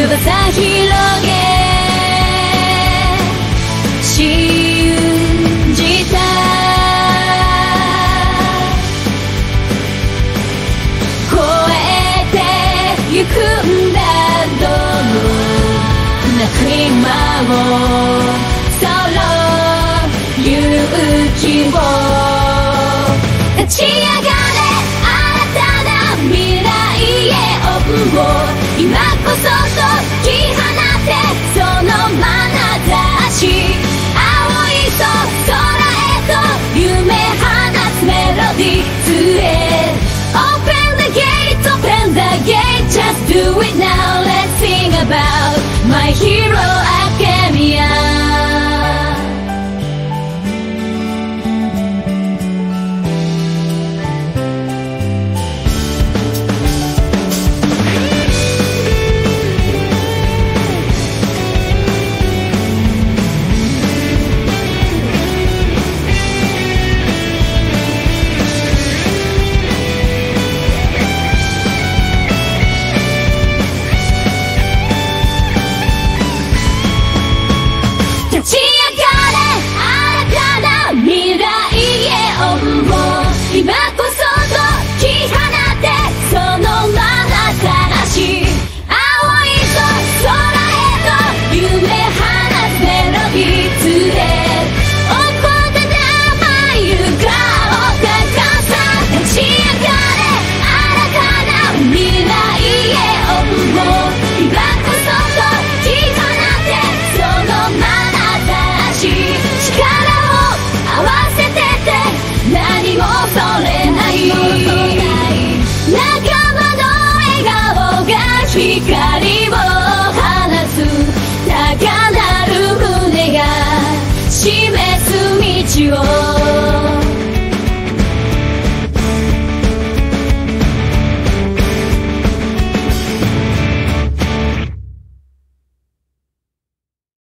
広げ信じた超えてゆくんだどの泣く今をその勇気を。立ち上がれない。仲間の笑顔が光る。